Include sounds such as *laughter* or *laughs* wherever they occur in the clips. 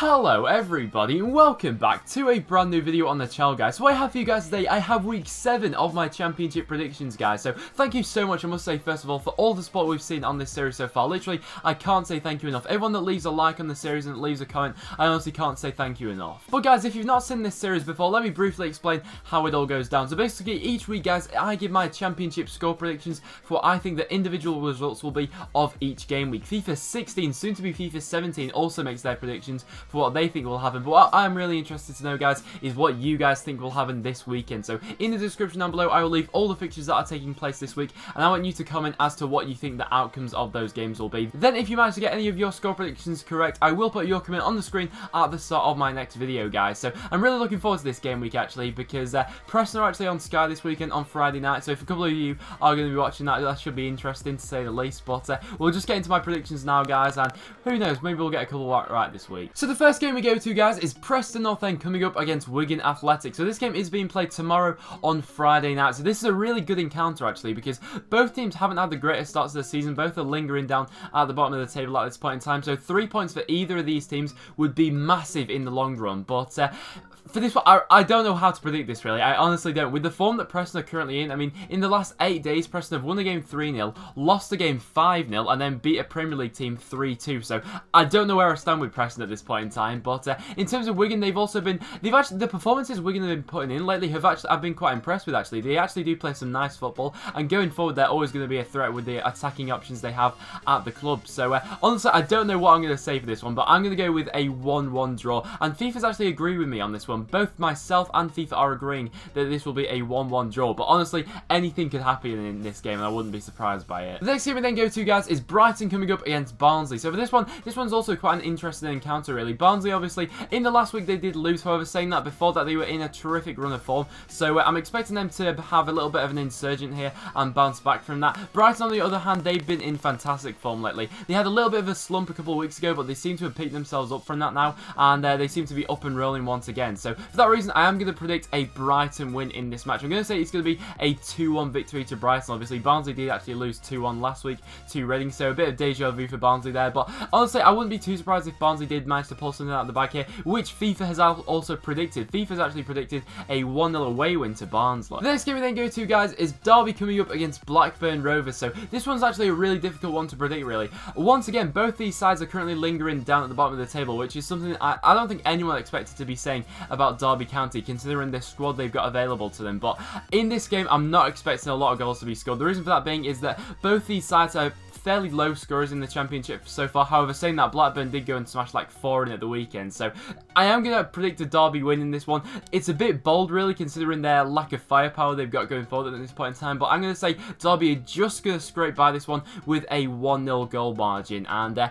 Hello everybody and welcome back to a brand new video on the channel guys. So what I have for you guys today, I have week 7 of my championship predictions guys. So thank you so much I must say first of all for all the support we've seen on this series so far. Literally I can't say thank you enough. Everyone that leaves a like on the series and leaves a comment, I honestly can't say thank you enough. But guys if you've not seen this series before, let me briefly explain how it all goes down. So basically each week guys I give my championship score predictions for what I think the individual results will be of each game week. FIFA 16 soon to be FIFA 17 also makes their predictions for what they think will happen. But what I'm really interested to know, guys, is what you guys think will happen this weekend. So in the description down below, I will leave all the fixtures that are taking place this week, and I want you to comment as to what you think the outcomes of those games will be. Then if you manage to get any of your score predictions correct, I will put your comment on the screen at the start of my next video, guys. So I'm really looking forward to this game week, actually, because uh, Preston are actually on Sky this weekend on Friday night, so if a couple of you are going to be watching that, that should be interesting to say the least. But uh, we'll just get into my predictions now, guys, and who knows, maybe we'll get a couple right this week. So the first game we go to, guys, is Preston North End coming up against Wigan Athletic. So this game is being played tomorrow on Friday night. So this is a really good encounter, actually, because both teams haven't had the greatest starts of the season. Both are lingering down at the bottom of the table at this point in time. So three points for either of these teams would be massive in the long run. But uh, for this one, I, I, don't know how to predict this really. I honestly don't. With the form that Preston are currently in, I mean, in the last eight days, Preston have won a game 3-0, lost a game 5-0, and then beat a Premier League team 3-2. So I don't know where I stand with Preston at this point in time. But uh, in terms of Wigan, they've also been, they've actually, the performances Wigan have been putting in lately have actually, I've been quite impressed with actually. They actually do play some nice football, and going forward, they're always going to be a threat with the attacking options they have at the club. So uh, honestly, I don't know what I'm going to say for this one, but I'm going to go with a 1-1 draw. And FIFA's actually agreed with me on this one. Both myself myself and FIFA are agreeing that this will be a 1-1 draw. But honestly, anything could happen in this game, and I wouldn't be surprised by it. The next game we then go to, guys, is Brighton coming up against Barnsley. So for this one, this one's also quite an interesting encounter, really. Barnsley, obviously, in the last week they did lose, however, saying that before that they were in a terrific run of form. So uh, I'm expecting them to have a little bit of an insurgent here and bounce back from that. Brighton, on the other hand, they've been in fantastic form lately. They had a little bit of a slump a couple of weeks ago, but they seem to have picked themselves up from that now, and uh, they seem to be up and rolling once again. So for that reason, I am going to predict a Brighton win in this match. I'm going to say it's going to be a 2-1 victory to Brighton. Obviously, Barnsley did actually lose 2-1 last week to Reading, so a bit of deja vu for Barnsley there. But honestly, I wouldn't be too surprised if Barnsley did manage to pull something out of the bag here, which FIFA has also predicted. FIFA has actually predicted a 1-0 away win to Barnsley. The next game we then go to, guys, is Derby coming up against Blackburn Rovers. So this one's actually a really difficult one to predict, really. Once again, both these sides are currently lingering down at the bottom of the table, which is something I, I don't think anyone expected to be saying Derby County, considering this squad they've got available to them. But in this game, I'm not expecting a lot of goals to be scored. The reason for that being is that both these sides are fairly low scorers in the championship so far. However, saying that, Blackburn did go and smash like four in at the weekend. So I am going to predict a Derby win in this one. It's a bit bold, really, considering their lack of firepower they've got going forward at this point in time. But I'm going to say Derby are just going to scrape by this one with a 1-0 goal margin. And uh,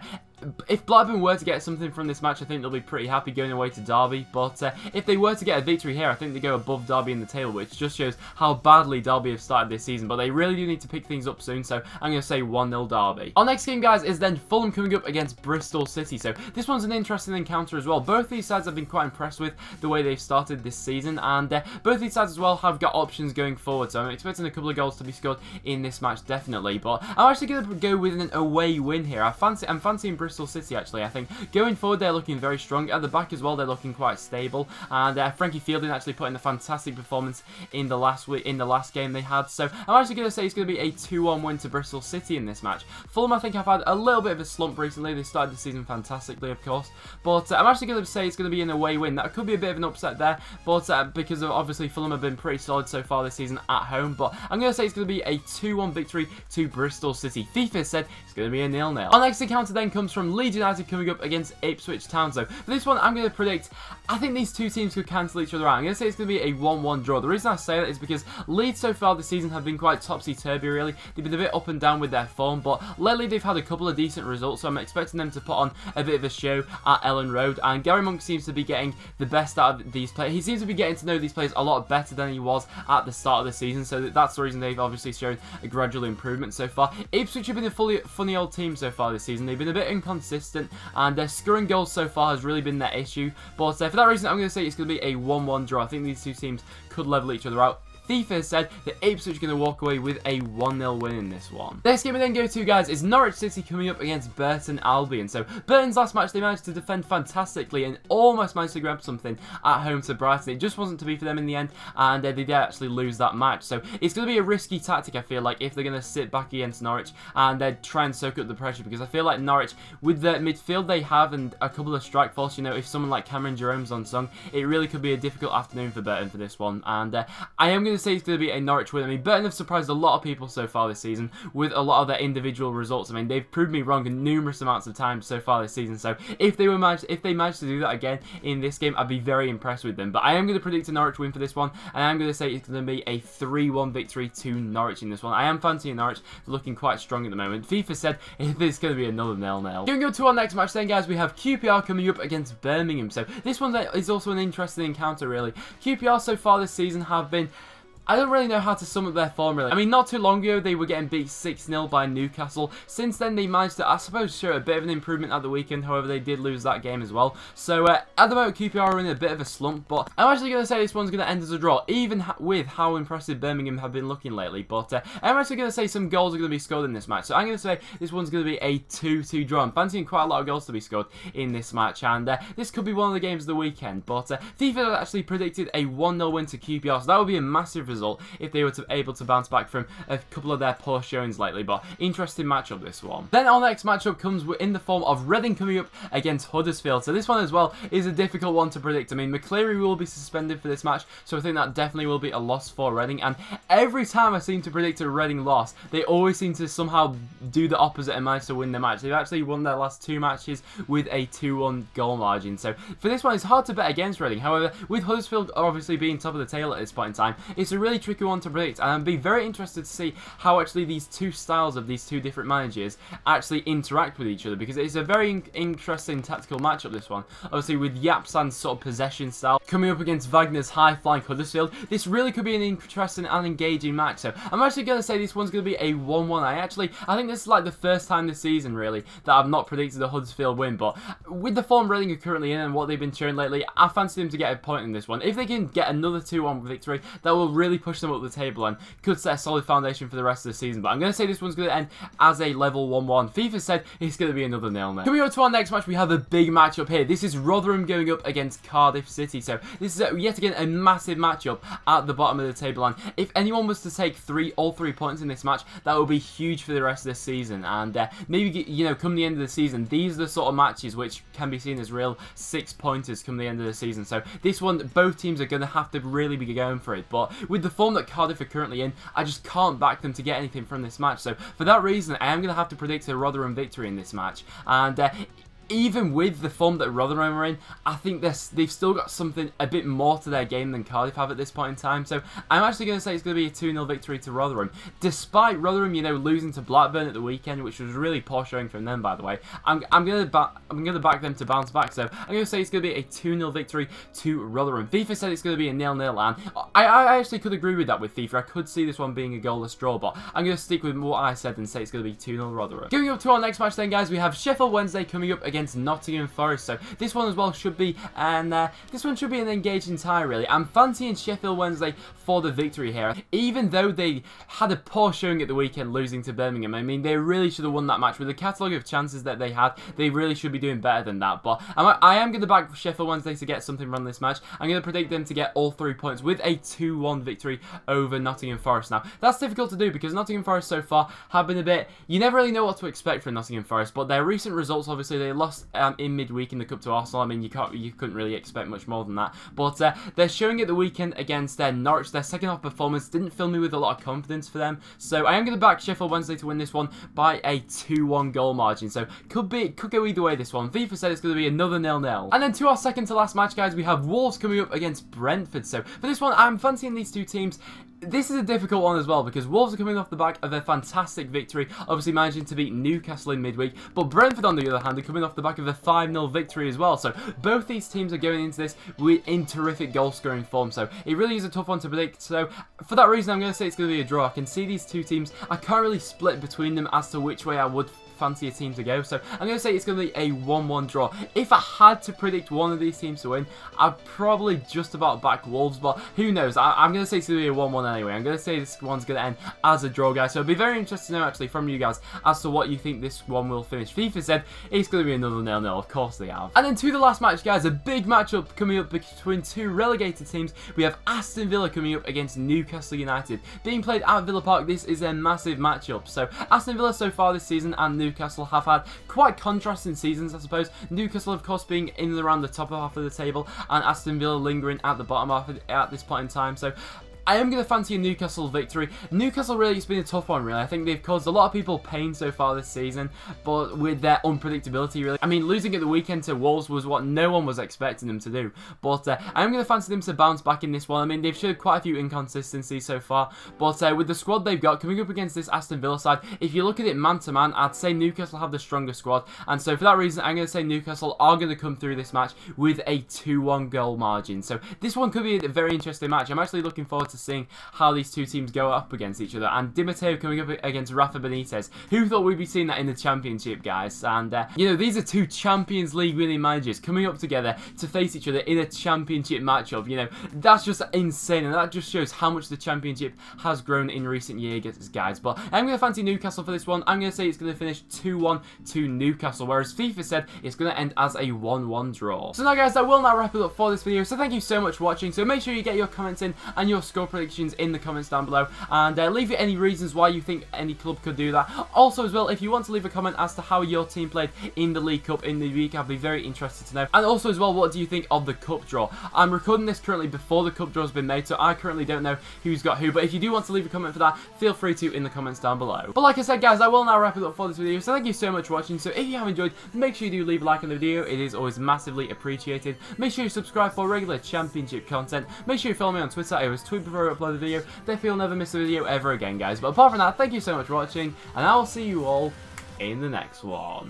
if Blackburn were to get something from this match, I think they'll be pretty happy going away to Derby. But uh, if they were to get a victory here, I think they go above Derby in the table, which just shows how badly Derby have started this season. But they really do need to pick things up soon, so I'm going to say 1-0 Derby. Our next game, guys, is then Fulham coming up against Bristol City. So this one's an interesting encounter as well. Both these sides have been quite impressed with the way they've started this season, and uh, both these sides as well have got options going forward. So I'm expecting a couple of goals to be scored in this match, definitely. But I'm actually going to go with an away win here. I fancy, I'm fancying Bristol City, actually. I think going forward, they're looking very strong. At the back as well, they're looking quite stable. And uh, Frankie Fielding actually put in a fantastic performance in the last week, in the last game they had. So I'm actually going to say it's going to be a 2-1 win to Bristol City in this match. Fulham, I think, have had a little bit of a slump recently. They started the season fantastically, of course. But uh, I'm actually going to say it's going to be an away win. That could be a bit of an upset there, but uh, because of obviously Fulham have been pretty solid so far this season at home. But I'm going to say it's going to be a 2-1 victory to Bristol City. FIFA said it's going to be a nil-nil. Our next encounter then comes from Leeds United coming up against Ipswich Town. So for this one, I'm going to predict, I think these two teams could cancel each other out. I'm going to say it's going to be a 1-1 draw. The reason I say that is because Leeds so far this season have been quite topsy-turvy really. They've been a bit up and down with their form, but lately they've had a couple of decent results, so I'm expecting them to put on a bit of a show at Elland Road. And Gary Monk seems to be getting the best out of these players. He seems to be getting to know these players a lot better than he was at the start of the season, so that's the reason they've obviously shown a gradual improvement so far. Ipswich have been a fully funny old team so far this season. They've been a bit inconsistent, and their scoring goals so far has really been their issue. But uh, for that reason, I'm going to say it's going to be a 1-1 draw. I think these two teams could level each other out FIFA said that Ipswich are going to walk away with a 1-0 win in this one. Next game we then go to, guys, is Norwich City coming up against Burton Albion. So Burton's last match, they managed to defend fantastically and almost managed to grab something at home to Brighton. It just wasn't to be for them in the end, and uh, they did actually lose that match. So it's going to be a risky tactic, I feel like, if they're going to sit back against Norwich and uh, try and soak up the pressure, because I feel like Norwich, with the midfield they have and a couple of strike force, you know, if someone like Cameron Jerome's on song, it really could be a difficult afternoon for Burton for this one. And uh, I am going to say it's going to be a Norwich win. I mean, Burton have surprised a lot of people so far this season with a lot of their individual results. I mean, they've proved me wrong numerous amounts of times so far this season. So if they were managed, if they managed to do that again in this game, I'd be very impressed with them. But I am going to predict a Norwich win for this one, and I'm going to say it's going to be a 3-1 victory to Norwich in this one. I am fancying Norwich looking quite strong at the moment. FIFA said *laughs* it's going to be another nil-nil. Going on to our next match then, guys, we have QPR coming up against Birmingham. So this one is also an interesting encounter, really. QPR so far this season have been I don't really know how to sum up their form really. I mean, not too long ago they were getting beat 6-0 by Newcastle. Since then they managed to, I suppose, show a bit of an improvement at the weekend. However, they did lose that game as well. So uh, at the moment, QPR are in a bit of a slump. But I'm actually going to say this one's going to end as a draw, even with how impressive Birmingham have been looking lately. But uh, I'm actually going to say some goals are going to be scored in this match. So I'm going to say this one's going to be a 2-2 draw. I'm fancying quite a lot of goals to be scored in this match. And uh, this could be one of the games of the weekend. But uh, FIFA actually predicted a 1-0 win to QPR. So that would be a massive result if they were to, able to bounce back from a couple of their poor showings lately. But interesting matchup this one. Then our next matchup comes in the form of Reading coming up against Huddersfield. So this one as well is a difficult one to predict. I mean, McCleary will be suspended for this match, so I think that definitely will be a loss for Reading. And every time I seem to predict a Reading loss, they always seem to somehow do the opposite and manage to win the match. They've actually won their last two matches with a 2-1 goal margin. So for this one, it's hard to bet against Reading. However, with Huddersfield obviously being top of the tail at this point in time, it's a really tricky one to predict. And I'd be very interested to see how actually these two styles of these two different managers actually interact with each other because it's a very in interesting tactical matchup this one. Obviously with Jaap Stam's sort of possession style coming up against Wagner's high-flying Huddersfield, this really could be an interesting and engaging match. So I'm actually going to say this one's going to be a 1-1. I actually, I think this is like the first time this season really that I've not predicted a Huddersfield win, but with the form Reading are currently in and what they've been showing lately, I fancy them to get a point in this one. If they can get another 2-1 victory, that will really push them up the table and could set a solid foundation for the rest of the season. But I'm going to say this one's going to end as a level 1-1. FIFA said it's going to be another nil now. Coming on to our next match, we have a big matchup here. This is Rotherham going up against Cardiff City. So this is a, yet again a massive matchup at the bottom of the table. And if anyone was to take three, all three points in this match, that would be huge for the rest of the season. And uh, maybe, you know, come the end of the season, these are the sort of matches which can be seen as real six pointers come the end of the season. So this one, both teams are going to have to really be going for it. But with the form that Cardiff are currently in, I just can't back them to get anything from this match. So for that reason, I am going to have to predict a Rotherham victory in this match. And uh, even with the form that Rotherham are in, I think they've still got something a bit more to their game than Cardiff have at this point in time. So I'm actually going to say it's going to be a 2-0 victory to Rotherham. Despite Rotherham, you know, losing to Blackburn at the weekend, which was really poor showing from them, by the way. I'm, I'm going to I'm going to back them to bounce back. So I'm going to say it's going to be a 2-0 victory to Rotherham. FIFA said it's going to be a nil-nil, and I, I actually could agree with that with FIFA. I could see this one being a goalless draw, but I'm going to stick with what I said and say it's going to be 2-0 Rotherham. Going up to our next match then, guys, we have Sheffield Wednesday coming up against Nottingham Forest. So this one as well should be, and uh, this one should be an engaging tie really. I'm fancying Sheffield Wednesday for the victory here. Even though they had a poor showing at the weekend losing to Birmingham, I mean, they really should have won that match. With the catalogue of chances that they had, they really should be doing better than that. But I'm, I am going to back Sheffield Wednesday to get something from this match. I'm going to predict them to get all three points with a 2-1 victory over Nottingham Forest. Now, that's difficult to do because Nottingham Forest so far have been a bit... You never really know what to expect from Nottingham Forest, but their recent results, obviously, they lost um, in midweek in the Cup to Arsenal. I mean, you can't, you couldn't really expect much more than that. But uh, they're showing it the weekend against uh, Norwich. Their second half performance didn't fill me with a lot of confidence for them. So I am going to back Sheffield Wednesday to win this one by a 2-1 goal margin. So could be could go either way this one. FIFA said it's going to be another nil-nil. And then to our second to last match, guys, we have Wolves coming up against Brentford. So for this one, I'm fancying these two teams this is a difficult one as well because Wolves are coming off the back of a fantastic victory, obviously managing to beat Newcastle in midweek, but Brentford on the other hand are coming off the back of a 5-0 victory as well, so both these teams are going into this in terrific goal scoring form, so it really is a tough one to predict, so for that reason I'm going to say it's going to be a draw. I can see these two teams, I can't really split between them as to which way I would fancier team to go. So I'm going to say it's going to be a 1-1 draw. If I had to predict one of these teams to win, I'd probably just about back Wolves, but who knows? I am going to say it's going to be a 1-1 anyway. I'm going to say this one's going to end as a draw, guys. So it'll be very interesting to know actually from you guys as to what you think this one will finish. FIFA said it's going to be another nil-nil. Of course they have. And then to the last match, guys, a big matchup coming up between two relegated teams. We have Aston Villa coming up against Newcastle United. Being played at Villa Park, this is a massive matchup. So Aston Villa so far this season and Newcastle have had quite contrasting seasons, I suppose. Newcastle, of course, being in and around the top half of the table, and Aston Villa lingering at the bottom half at this point in time. So I am going to fancy a Newcastle victory. Newcastle really has been a tough one, really. I think they've caused a lot of people pain so far this season, but with their unpredictability, really. I mean, losing at the weekend to Wolves was what no one was expecting them to do, but uh, I'm going to fancy them to bounce back in this one. I mean, they've showed quite a few inconsistencies so far, but uh, with the squad they've got coming up against this Aston Villa side, if you look at it man-to-man, -man, I'd say Newcastle have the stronger squad, and so for that reason, I'm going to say Newcastle are going to come through this match with a 2-1 goal margin. So this one could be a very interesting match. I'm actually looking forward to seeing how these two teams go up against each other. And Di Matteo coming up against Rafa Benitez. Who thought we'd be seeing that in the Championship, guys? And, uh, you know, these are two Champions League winning managers coming up together to face each other in a Championship matchup. You know, that's just insane. And that just shows how much the Championship has grown in recent years, guys. But I'm going to fancy Newcastle for this one. I'm going to say it's going to finish 2-1 to Newcastle. Whereas FIFA said it's going to end as a 1-1 draw. So now, guys, I will now wrap it up for this video. So thank you so much for watching. So make sure you get your comments in and your score predictions in the comments down below and uh, leave any reasons why you think any club could do that. Also as well, if you want to leave a comment as to how your team played in the League Cup in the week, I'd be very interested to know. And also as well, what do you think of the Cup draw? I'm recording this currently before the Cup draw has been made, so I currently don't know who's got who, but if you do want to leave a comment for that, feel free to in the comments down below. But like I said guys, I will now wrap it up for this video, so thank you so much for watching. So if you have enjoyed, make sure you do leave a like on the video, it is always massively appreciated. Make sure you subscribe for regular championship content. Make sure you follow me on Twitter, I always tweet I upload a video, therefore you'll never miss a video ever again, guys. But apart from that, thank you so much for watching, and I will see you all in the next one.